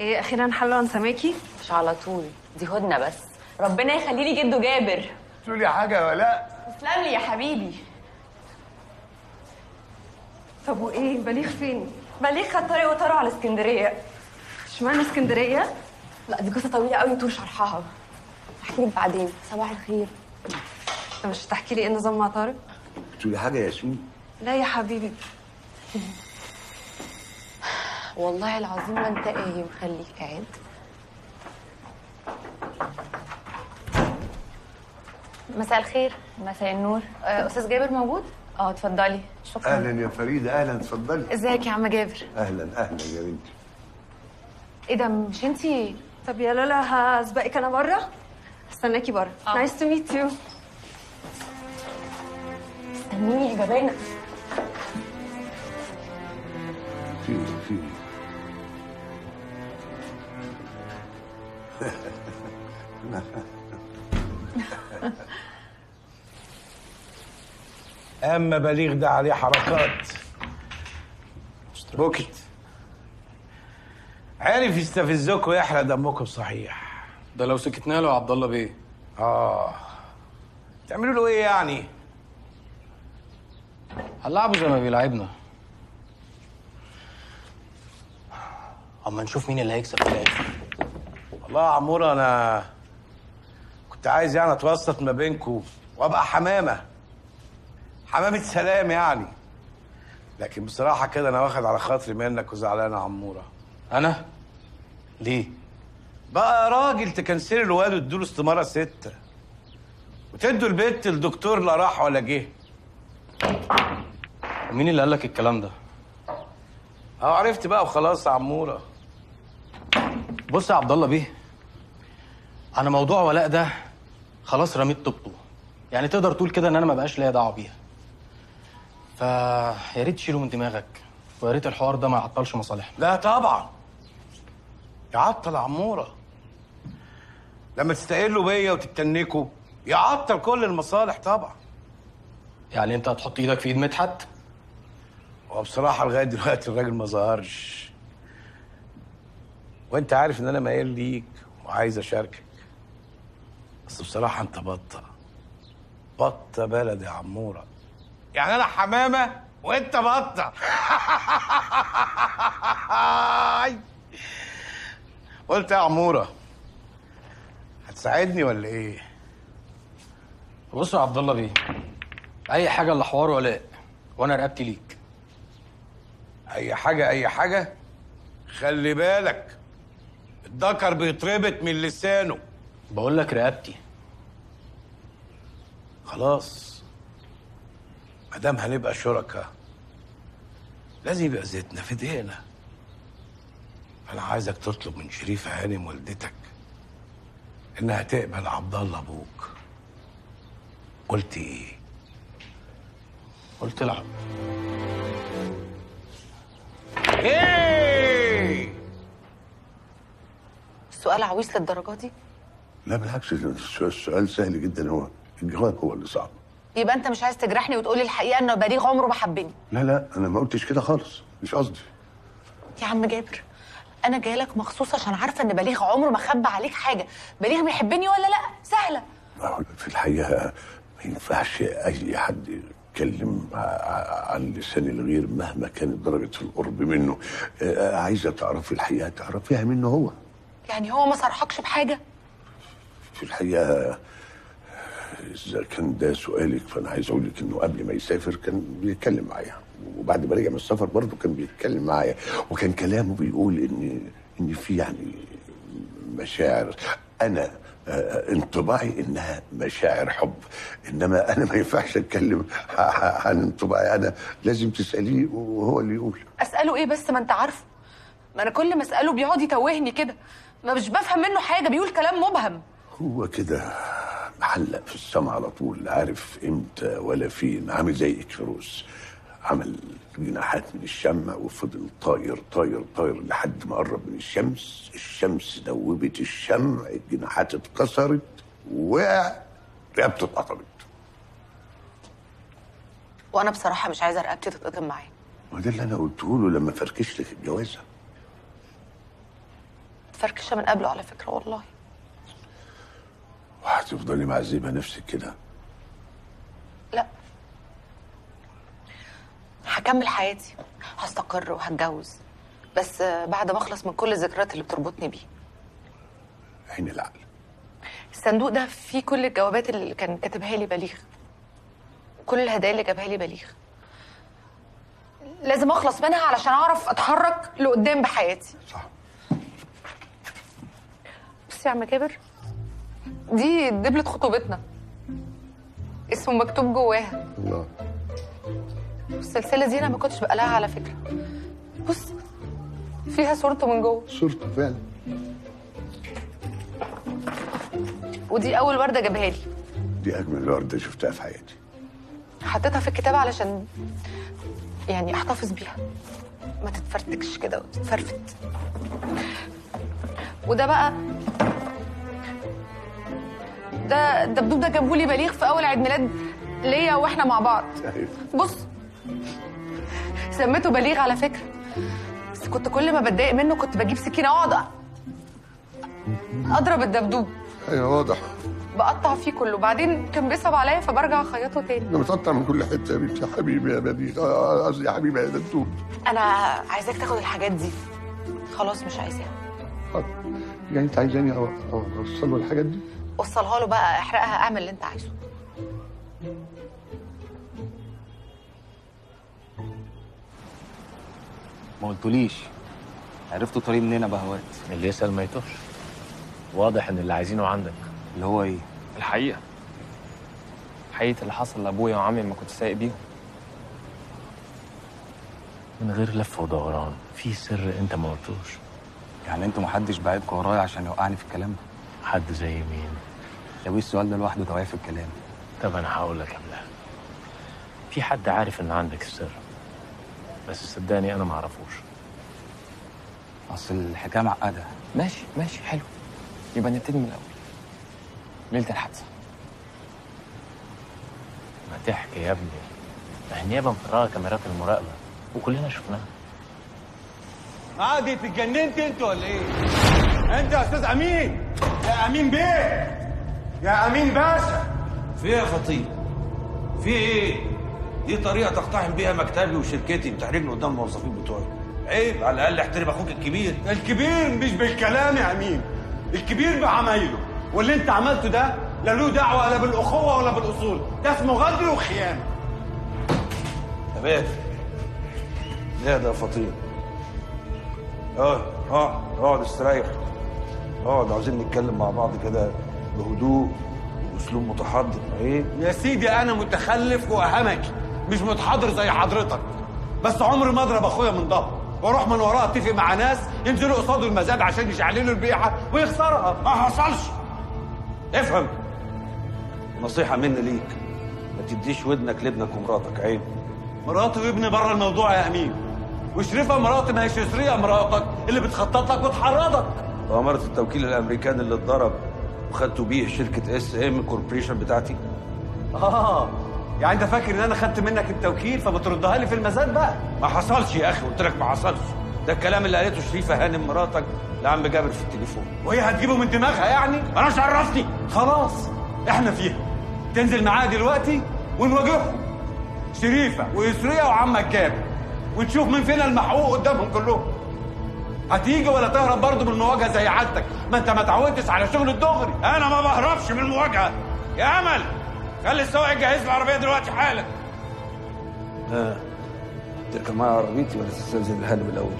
إيه أخيرا حلوا عن سماكي مش على طول دي هدنة بس. ربنا يخلي لي جده جابر. تقولي حاجة ولا تسلم لي يا حبيبي. طب وإيه بليغ فين؟ بليغ خد طريق وطاره على اسكندرية. إشمعنى اسكندرية؟ لا دي قصة طويلة قوي طول شرحها. احكي لك بعدين. صباح الخير. انت مش هتحكي لي إيه النظام مع طارق؟ تقولي حاجة يا ياسمين لا يا حبيبي. والله العظيم ما انت قايم خليك قاعد. مساء الخير مساء النور. آه، أستاذ جابر موجود؟ آه اتفضلي. شكرا. أهلا يا فريدة أهلا اتفضلي. ازيك يا عم جابر؟ أهلا أهلا يا بنتي. إيه ده مش انتي؟ طب يا لولا هسبقك أنا بره. استناكي بره. nice to meet you استنيني يا جبانة. في في. أما بليغ ده عليه حركات. بوكت عارف يستفزكم ويحرق دمكم صحيح. ده لو سكتنا له يا عبد الله بيه. آه. تعملوا له إيه يعني؟ هنلعبه زي ما بيلعبنا. أما نشوف مين اللي هيكسب في الآخر. والله يا عمور أنا كنت عايز يعني أتوسط ما بينكم وأبقى حمامة حمامة سلام يعني. لكن بصراحة كده أنا واخد على خاطري منك وزعلان يا عموره أنا؟ ليه؟ بقى راجل تكنسلي الواد وتدوله استمارة ستة. وتدوا البت الدكتور لا راح ولا جه. ومين اللي قال لك الكلام ده؟ آه عرفت بقى وخلاص يا عمورة. بص يا عبد الله بيه أنا موضوع ولاء ده خلاص رميت طوبته. يعني تقدر تقول كده ان أنا ما بقاش ليا دعوة بيها. فيا ريت تشيله من دماغك ويا ريت الحوار ده ما يعطلش مصالحنا. لا طبعا. يعطل عمورة. لما تستقلوا بيا وتتنكوا يعطل كل المصالح طبعا. يعني انت هتحط إيدك في ايد مدحت؟ وبصراحة لغاية دلوقتي الراجل ما ظهرش. وأنت عارف إن أنا ميال ليك وعايز أشاركك. بس بصراحة أنت بطة. بطة بلد يا عمورة. يعني أنا حمامة وأنت بطة. قلت يا عمورة هتساعدني ولا إيه؟ بص يا عبد الله بيه أي حاجة الا حوار ولاء وأنا رقبتي ليك. أي حاجة أي حاجة. خلي بالك الذكر بيتربط من لسانه. بقول لك رقبتي. خلاص. ما دام هنبقى شركاء لازم يبقى زيتنا في ايدينا أنا عايزك تطلب من شريفه هانم والدتك إنها تقبل عبد الله أبوك. قلت إيه؟ قلت إيه السؤال عويص للدرجة دي؟ لا بالعكس السؤال- سهل جدا. هو الجواب هو اللي صعب. يبقى انت مش عايز تجرحني وتقولي الحقيقة ان بليغ عمره ما حبني. لا لا أنا ما قلتش كده خالص. مش قصدي. يا عم جابر أنا جاية لك مخصوص عشان عارفة إن بليغ عمره ما خبى عليك حاجة. بليغ بيحبني ولا لأ؟ سهلة. هو في الحقيقة ما ينفعش أي حد ع- عن لسان الغير مهما كانت درجة القرب منه. آه، عايزة تعرفي الحقيقة تعرفيها منه هو. يعني هو ما صرحكش بحاجة؟ في الحقيقة إذا كان ده سؤالك فأنا عايز أقول لك إنه قبل ما يسافر كان بيتكلم معايا. وبعد ما رجع من السفر برضه كان بيتكلم معايا. وكان كلامه بيقول إن إن في يعني مشاعر. أنا آه، انطباعي إنها مشاعر حب. إنما أنا ما ينفعش أتكلم عن انطباعي. أنا لازم تساليه وهو اللي يقول. أسأله إيه بس؟ ما أنت عارفه. ما أنا كل ما أسأله بيقعد يتوهني كده. ما مش بفهم منه حاجة بيقول كلام مبهم. هو كده محلق في السما على طول. لا عارف إمتى ولا فين؟ عامل زي اكفروس عمل جناحات من الشمع وفضل طاير طاير طاير لحد ما قرب من الشمس. الشمس دوبت الشمع الجناحات اتكسرت ووقع رقبته اتقطمت وأنا بصراحة مش عايزة رقبتي تتقطم معاه وده اللي أنا قلته له لما فركش لك الجوازة. متفركشه من قبله على فكرة والله. وهتفضلي معذبة نفسك كده؟ لا. هكمل حياتي. هستقر وهتجوز. بس بعد ما أخلص من كل الذكريات اللي بتربطني بيه. عين العقل. الصندوق ده فيه كل الجوابات اللي كان كاتبها لي بليغ. كل الهدايا اللي جابها لي بليغ. لازم أخلص منها علشان أعرف أتحرك لقدام بحياتي. صح. بصي يا عم جابر دي دبلة خطوبتنا. اسمه مكتوب جواها. الله. السلسلة دي أنا ما كنتش بقلعها على فكرة. بص فيها صورته من جوه. صورته فعلا. ودي أول وردة جابها لي. دي أجمل وردة شفتها في حياتي. حطيتها في الكتاب علشان يعني أحتفظ بيها. ما تتفرتكش كده وتتفرفت. وده بقى ده الدبدوب ده جابهولي بليغ في أول عيد ميلاد ليا وإحنا مع بعض. أيوة. بص سميته بليغ على فكرة. بس كنت كل ما بتضايق منه كنت بجيب سكينة اقعد أضرب الدبدوب. أيوه واضح. بقطع فيه كله. بعدين كان بيصعب عليا فبرجع أخيطه تاني. أنا متقطع من كل حتة يا بنتي. يا حبيبي يا بديع آه، قصدي يا حبيبي يا دكتور أنا عايزاك تاخد الحاجات دي. خلاص مش عايزاها. يعني أنت عايزاني اوصل له الحاجات دي؟ وصلها له بقى احرقها اعمل اللي أنت عايزه. ما قلتوليش. عرفتوا طريق منين يا بهوات اللي يسأل ما يتوهش واضح إن اللي عايزينه عندك. اللي هو إيه؟ الحقيقة. حقيقة اللي حصل لأبويا وعمي لما كنت سايق بيهم. من غير لف ودوران. في سر أنت ما قلتوش. يعني أنتوا محدش بعتكم ورايا عشان يوقعني في الكلام؟ حد زي مين؟ لو السؤال ده لوحده؟ توقع في الكلام؟ طب أنا هقول لك قبلها في حد عارف إن عندك السر؟ بس صدقني أنا ما أعرفوش. أصل الحكاية معقدة. ماشي ماشي حلو. يبقى نبتدي من الأول. ليلة الحادثة. ما تحكي يا ابني. ما هي النيابة مفرغة كاميرات المراقبة وكلنا شفناها. عادي اتجننت انت ولا إيه؟ انت يا أستاذ أمين؟ يا أمين بيه؟ يا أمين باشا. في إيه يا خطيب؟ في إيه؟ دي طريقة تقتحم بيها مكتبي وشركتي بتحرجني قدام الموظفين بتوعي. عيب على الأقل احترم أخوك الكبير. الكبير مش بالكلام يا أمين الكبير بعمايله واللي انت عملته ده لا له دعوة لا بالأخوة ولا بالأصول ده اسمه غدر وخيانة ليه ده يا فطير؟ اقعد اقعد اقعد استريح. اقعد عاوزين نتكلم مع بعض كده بهدوء وبأسلوب متحضر إيه؟ يا سيدي أنا متخلف واهمكي مش متحضر زي حضرتك. بس عمري ما اضرب اخويا من ظهره وأروح من وراه اتفق مع ناس ينزلوا قصاده المزاد عشان يشعللوا البيعة ويخسرها. ما حصلش. افهم. نصيحة مني ليك. ما تديش ودنك لابنك ومراتك عيب مراتي وابني بره الموضوع يا أمين. وشريفه مراتي ما هيش يسريه مراتك اللي بتخطط لك وتحرضك. وأمارة التوكيل الأمريكاني اللي اتضرب وخدتوا بيه شركة SM Corporation بتاعتي؟ آه. يعني انت فاكر ان أنا خدت منك التوكيل فبتردها لي في المزاد بقى؟ ما حصلش يا أخي قلت لك ما حصلش. ده الكلام اللي قالته شريفة هانم مراتك لعم جابر في التليفون. وهي هتجيبه من دماغها يعني؟ أنا مش عرفتني خلاص إحنا فيها. تنزل معايا دلوقتي ونواجههم. شريفة ويسرية وعمك جابر. ونشوف مين فينا المحقوق قدامهم كلهم. هتيجي ولا تهرب برضه من المواجهه زي عادتك؟ ما انت ما اتعودتش على شغل الدغري. أنا ما بهربش من المواجهة يا أمل! خلي السواق يجهز العربية دلوقتي حالا ها تركب معايا عربيتي ولا تستأذن الهانم الأول؟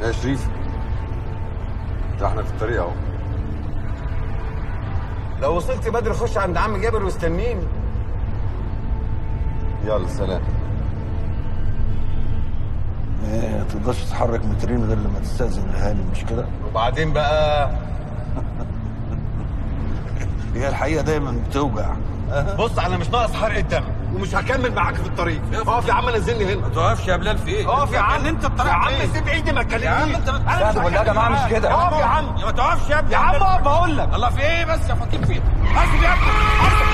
يا شريف ده إحنا في الطريق أهو لو وصلت بدري خش عند عم جابر واستنيني يلا سلام إيه ما تقدرش تتحرك مترين غير لما تستأذن الهانم مش كده؟ وبعدين بقى هي الحقيقة دايما بتوجع. بص أنا مش ناقص حرق الدم. ومش هكمل معاك في الطريق. اقف يا عم نزلني ما هنا توقفش يا بلال في إيه؟ اقف يا عم. أنت الطريق يا عم؟ سيب إيدي ما تكلمنيش. يا عم أنت يا جماعة. مش كده. اقف يا عم. ما توقفش يا ابني. يا عم اقف بقول لك. الله في إيه بس يا فطير في إيه؟ حاسب يا ابني. حاسب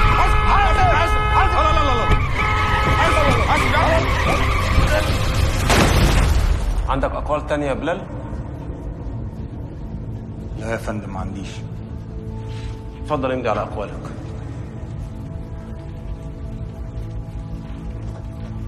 حاسب حاسب حاسب لا لا لا لا يا ابني. عندك أقوال تانية يا بلال؟ لا يا فندم ما عنديش. اتفضل امضي على أقوالك.